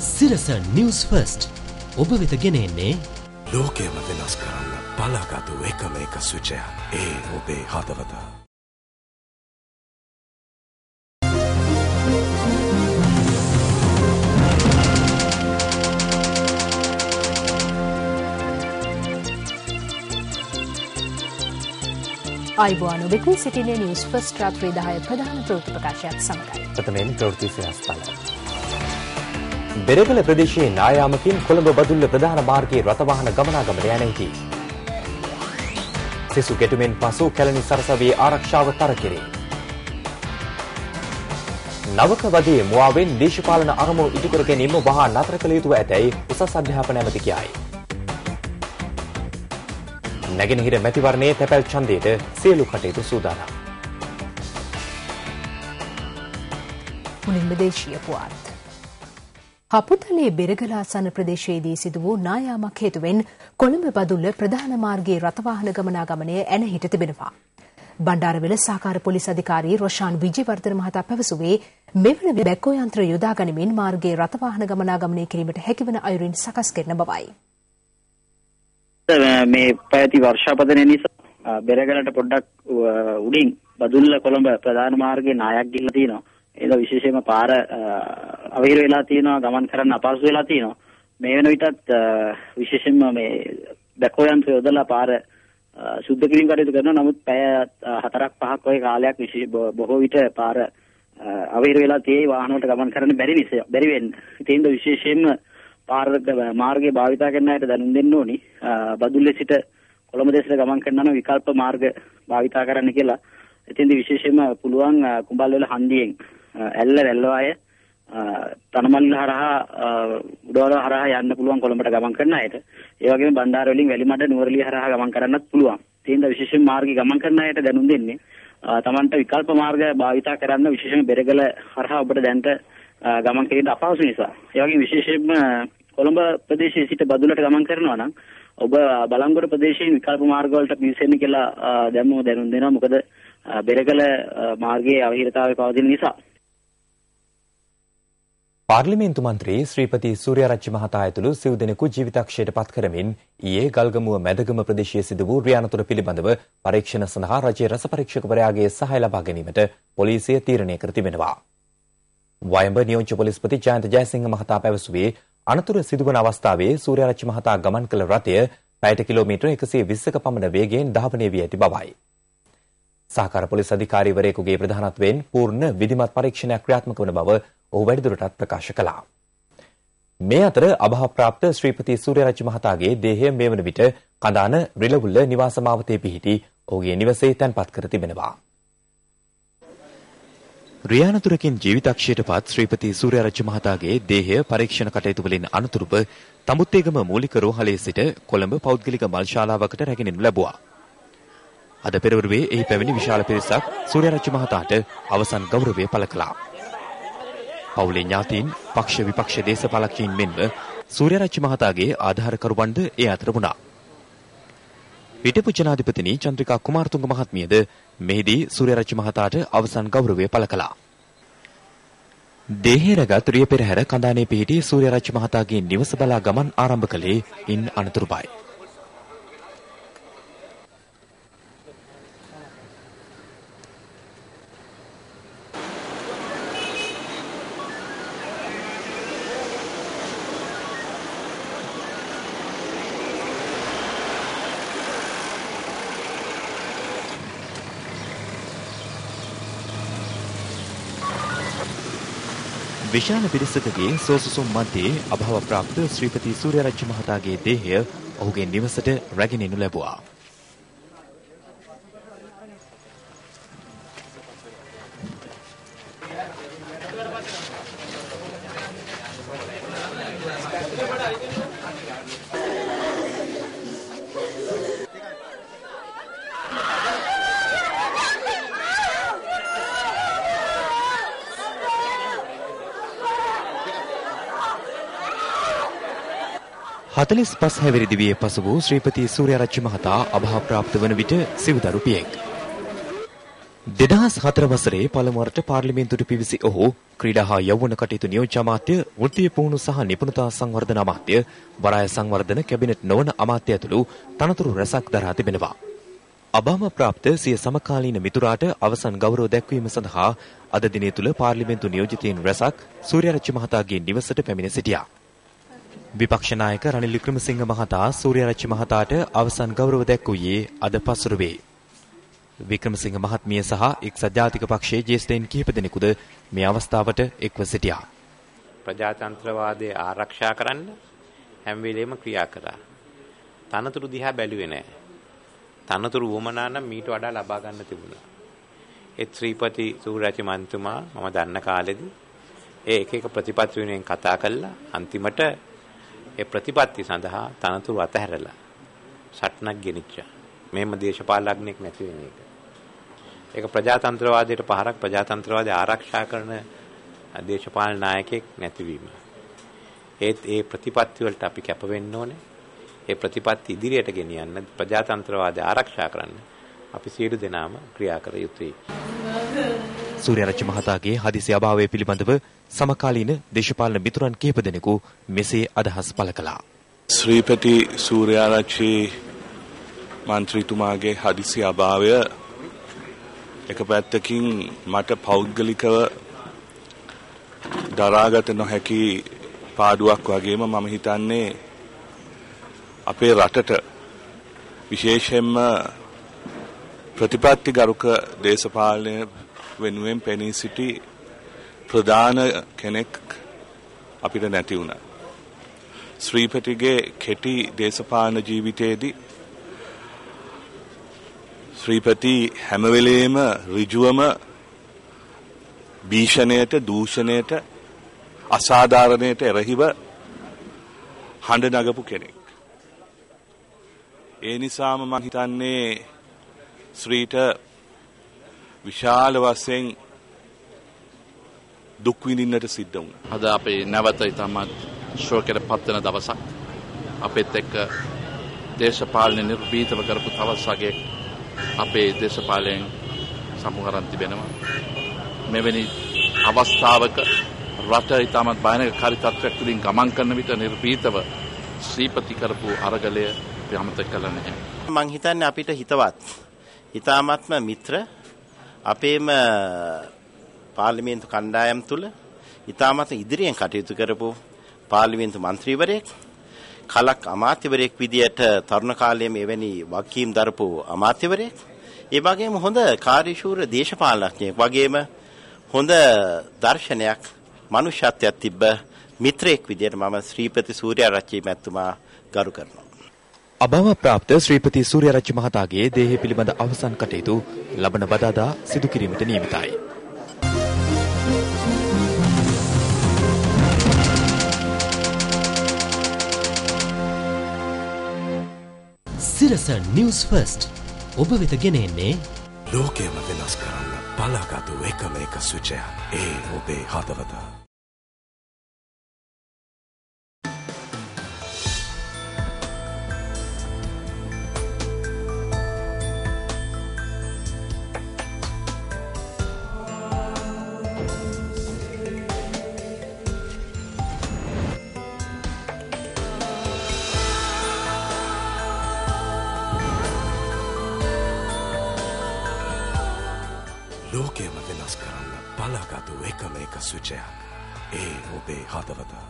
සිරස නිවස් first ඔබ වෙත ගෙන එන්නේ ලෝකයම වෙනස් කරන්න පලාගතු එකම එක සුචය ඒ ඔබේ හදවත. අයිබවානු වෙකී සිටිනේ නිවස් ෆස්ට රාත්‍රී දහය ප්‍රධාන ප්‍රෘති ප්‍රකාශයක් සමඟයි. ප්‍රථමයෙන් ප්‍රවෘත්ති සිරස්තල. බෙරගල ප්‍රදේශයේ නායාමකින් කොළඹ බදුල්ල ප්‍රධාන මාර්ගයේ රථවාහන ගමනාගමන යනෙහි. සෙසු ගැටුමෙන් පසු කැලණි සරසවියේ ආරක්ෂාව තර කෙරේ. නවක වදයේ මුවාවෙන් දේශපාලන අරමුණු ඉටු කර ගැනීම වහා නතර කළ යුතුව ඇතැයි උසස් අධ්‍යාපන ඇමති කියයි. නැගෙනහිර මැතිවරණයේ තැපැල් ඡන්දයට සියලු කටයුතු සූදානම්. මුලින්ම දේශීය පුවත්. හපුතලේ බෙරගලාසන ප්‍රදේශයේදී සිදු වූ නායාමක් හේතුවෙන් කොළඹ බදුල්ල ප්‍රධාන මාර්ගයේ රථවාහන ගමනාගමනය ඇන හිට තිබෙනවා. බණ්ඩාරවෙල සහකාර පොලිස් අධිකාරී රොෂාන් විජේවර්ධන මහතා පැවසුවේ මෙවන බැක්කෝ යන්ත්‍ර යොදා ගනිමින් මාර්ගයේ රථවාහන ගමනාගමනය කිරීමට හැකිවන අයුරින් සකස් කරන බවයි. මේ පැති වර්ෂාපතනය නිසා බෙරගලට පොඩ්ඩක් උඩින් බදුල්ල කොළඹ ප්‍රධාන මාර්ගයේ නායක් ගිහිල්ලා තියෙනවා. ඒක විශේෂයෙන්ම පාර අවහිර වෙලා තියෙනවා ගමන් කරන්න අපහසු වෙලා තියෙනවා. මේ වෙන විටත් විශේෂයෙන්ම මේ බැකෝ යන්ත්‍රය යොදලා පාර සුද්ධ කිරීම කටයුතු කරනවා. නමුත් පැය හතරක් පහක් වගේ කාලයක් බොහෝ විට පාර අවහිර වෙලා තියෙයි වාහන වලට ගමන් කරන්න බැරි නිසා බැරි වෙන්නේ. ඉතින් විශේෂයෙන්ම මාර්ගය භාවිතා කරන අයට දැනුම් දෙන්න ඕනි. බදුල්ලේ සිට කොළඹ දෙසට ගමන් කරනවා විකල්ප මාර්ග භාවිතා කරන්න කියලා. එතෙන්දී විශේෂයෙන්ම පුළුවන් කුඹල්වල හන්දියෙන් ඇල්ල වැල්ලවාය තනමල්ල හරහා උඩවල හරහා යන්න පුළුවන් කොළඹට ගමන් කරන අයට. ඒ වගේම බණ්ඩාර වලින් වැලිමඩ නුවරඑළිය හරහා ගමන් කරන්නත් පුළුවන්. තේින්ද විශේෂයෙන් මාර්ගය ගමන් කරන අයට දැනුම් දෙන්නේ. තමන්ට විකල්ප මාර්ග භාවිතා කරන්න විශේෂයෙන් බෙරගල හරහා ඔබට දැන්ට ගමන් කිරීමට අපහසු නිසා. ඒ වගේම විශේෂයෙන්ම කොළඹ ප්‍රදේශයේ සිට බදුලට ගමන් කරනවා නම් ඔබ බලංගොඩ ප්‍රදේශයෙන් විකල්ප මාර්ග වලට පිවිසෙන්න කියලා දැම්මෝ දැනුම් දෙනවා. මොකද බෙරගල මාර්ගයේ අවහිරතාවය පවතින නිසා. පාර්ලිමේන්තු මන්ත්‍රී ශ්‍රීපති සූර්යාරච්චි මහතා ඇතුළු සිව් දෙනෙකු ජීවිතක්ෂයට පත් කරමින් ඊයේ ගල්ගමුව මැදගම ප්‍රදේශයේ සිදු වූ රියානතුර පිළිබඳව පරීක්ෂණ සඳහා රජයේ රස පරීක්ෂකවරයාගේ සහාය ලබා ගැනීමට පොලිසිය තීරණය කර තිබෙනවා. වයඹ නියෝජ්‍ය පොලිස්පති ජයන්ත ජයසිංහ මහතා පැවසුවේ අනතුර සිදුවන අවස්ථාවේ සූර්යාරච්චි මහතා ගමන් කළ රථය පැයට කිලෝමීටර් 120ක පමණ වේගයෙන් ධාවනය වී ඇති බවයි. සහකාර පොලිස් අධිකාරීවරයෙකුගේ ප්‍රධානත්වයෙන් පූර්ණ විධිමත් පරීක්ෂණයක් ක්‍රියාත්මක වන බව ඔහු වැඩිදුරටත් ප්‍රකාශ කළා. මේ අතර අභාවප්‍රාප්ත ශ්‍රීපති සූර්යරච්චි මහතාගේ දේහය මේ වන විට කඳාන රිලවුල්ල නිවාස මාවතේ පිහිටි ඔහුගේ නිවසේ තැන්පත් කර තිබෙනවා. රියානතුරකින් ජීවිතක්ෂයට පත් ශ්‍රීපති සූර්යරච්චි මහතාගේ දේහය පරීක්ෂණ කටයුතු වලින් අනතුරුව තමුත්තේගම මූලික රෝහලේ සිට කොළඹ පෞද්ගලික මල් ශාලාවකට රැගෙනු ලැබුවා. අද පෙරවරුවේ එහි පැමිණි විශාල පිරිසක් සූර්යරච්චි මහතාට අවසන් ගෞරවය පළ කළා. පවුලේ ඥාතීන් පක්ෂ විපක්ෂ දේශපාලකයන් මෙන්ම සූර්යරච්චි මහතාගේ ආධාරකරුවන්ද ඒ අතර වුණා. හිටපු ජනාධිපතිනි චන්ද්‍රිකා කුමාරතුංග මහත්මියද මෙහිදී සූර්යරච්චි මහතාට අවසන් ගෞරවය පළ කළා. දේහේරගත් රිය පෙරහැර කඳානේ පිහිටි සූර්යරච්චි මහතාගේ නිවස බලා ගමන් ආරම්භ කළේ ඉන් අනතුරුයි. විශාල පිරිසකගේ සෝසුසුම් මැදේ අභාව ප්‍රාප්ත ශ්‍රීපති සූර්යරච්චි මහතාගේ දේහය ඔහුගේ නිවසට රැගෙනෙනු ලැබුවා. හතලිස් පස් හැවිරිදිවියේ පසු වූ ශ්‍රීපති සූර්යාරච්චි මහතා අභාප්‍රාප්ත වන විට සිවදරු පියෙක්. දෙදහස් හතර වසරේ පළමුවරට පාර්ලිමේන්තුවට පිවිසි ඔහු ක්‍රීඩා හා යෞවන කටයුතු නියෝජ්‍ය අමාත්‍ය වෘත්තීය පුහුණු සහ නිපුණතා සංවර්ධන අමාත්‍ය වරාය සංවර්ධන කැබිනට් නොවන අමාත්‍ය ඇතුළු තනතුරු රැසක් දරා තිබෙනවා. අබාම ප්‍රාප්ත සිය සමකාලීන මිතුරාට අවසන් ගෞරව දැක්වීම සඳහා අද දිනේ තුල පාර්ලිමේන්තු නියෝජිතයින් රැසක් සූර්යරච්චි මහතාගේ නිවසට පැමිණ සිටියා. විපක්ෂ නායක රනිල් වික්‍රමසිංහ මහතා සූර්යරච්චි මහතාට අවසන් ගෞරව දැක්වුවේ අද පසුරුවේ. වික්‍රමසිංහ මහත්මිය සහ එක්සත් ජාතික පක්ෂයේ ජ්‍යෙෂ්ඨයින් කිහිප දෙනෙකුද මේ අවස්ථාවට එක්ව සිටියා. ප්‍රජාතන්ත්‍රවාදය ආරක්ෂා කරන්න හැම වෙලේම ක්‍රියා කළා. තනතුරු දිහා බැලුවේ නැහැ. තනතුරු වමනා නම් මීට වඩා ලබා ගන්න තිබුණා. ඒ ශ්‍රීපති සූරජි මන්තුමා මම දන්න කාලෙදී ඒ එක එක ප්‍රතිපත්ති වෙනුවෙන් කතා කළා. අන්තිමට ඒ ප්‍රතිපත්ති සඳහා තනතුරු අතහැරලා සටනක් ගෙනිච්චා. මේම දේශපාලඥයෙක් නැති වෙන එක. ඒක ප්‍රජාතන්ත්‍රවාදයට පහරක් ප්‍රජාතන්ත්‍රවාදය ආරක්ෂා කරන දේශපාලන නායකයෙක් නැතිවීම. ඒත් ඒ ප්‍රතිපත්ති වලට අපි කැප වෙන්න ඕනේ. ඒ ප්‍රතිපත්ති ඉදිරියට ගෙනියන්න ප්‍රජාතන්ත්‍රවාදය ආරක්ෂා කරන්න අපි සියලු දෙනාම ක්‍රියා කර යුතුයි. සූර්යරච්චි මහතාගේ හදිසි අභාවය පිළිබඳව සමකාලීන දේශපාලන මිතුරන් කිහිප දෙනෙකු මෙසේ අදහස් පළ කළා. ශ්‍රීපති සූර්යාරච්චි මන්ත්‍රීතුමාගේ හදිසි අභාවය එක පැත්තකින් මට පෞද්ගලිකව දරාගත නොහැකි පාඩුවක් වගේම මම හිතන්නේ අපේ රටට විශේෂයෙන්ම ප්‍රතිපත්ති ගරුක දේශපාලනය වෙනුවෙන් පෙනී සිටි ප්‍රධාන කෙනෙක් අපිට නැති වුණා. ශ්‍රීපතිගේ කෙටි දේශපාලන ජීවිතයේදී ශ්‍රීපති හැම වෙලේම ඍජුවම භීෂණයට දූෂණයට අසාධාරණයට එරෙහිව හඬ නගපු කෙනෙක්. ඒ නිසාම මම හිතන්නේ ශ්‍රීට විශාල වශයෙන් දුක් විඳින්නට සිද්ධ වුණා. අද අපේ නැවත ඉතාමත් ශෝකයට පත්වන දවසක්. අපෙත් එක්ක දේශපාලන නිර්භීතව කරපු තවස් වගේ අපේ දේශපාලයෙන් සමුහරන් තිබෙනවා. මෙවැනි අවස්ථාවක රට ඉතාමත් භයනක කාරිතත්වයක් තුළින් ගමන් කරන විට නිර්භීතව ශ්‍රීපති කරපු අරගලය අමතක කළ නැහැ. මං හිතන්නේ අපිට හිතවත්. ඊ타මත්ම මිත්‍ර අපේම පාර්ලිමේන්තු කණ්ඩායම් තුල ඊ타මත් ඉදිරියෙන් කටයුතු කරපු පාර්ලිමේන්තු මන්ත්‍රීවරයෙක් කලක් අමාත්‍යවරයෙක් විදියට තරුණ කාලයේ මෙවැනි වගකීම් දරපු අමාත්‍යවරයෙක් ඒ වගේම හොඳ කාර්යශූර දේශපාලනඥයෙක් වගේම හොඳ දර්ශනයක් මනුෂ්‍යත්වයක් තිබ්බ මිත්‍රයෙක් විදියට මම ශ්‍රීපති සූර්යාරච්චි මැතිතුමා ගරු කරනවා. අභව ප්‍රාප්ත ශ්‍රීපති සූර්යරච්චි මහතාගේ දේහය පිළිබඳ අවසන් කටයුතු ලබන බදාදා සිදු කිරීමට නියමිතයි. සිරස නිවස් ෆස්ට් ඔබ වෙත ගෙනෙන්නේ ලෝකයම වෙනස් කරන්න පලාගතු එකම එක සුචය ඒ ඔබේ හදවත. ලෝකයම වෙනස් කරන්න පලාගතු එකම එක සුචය ඒ ඔබේ හදවත.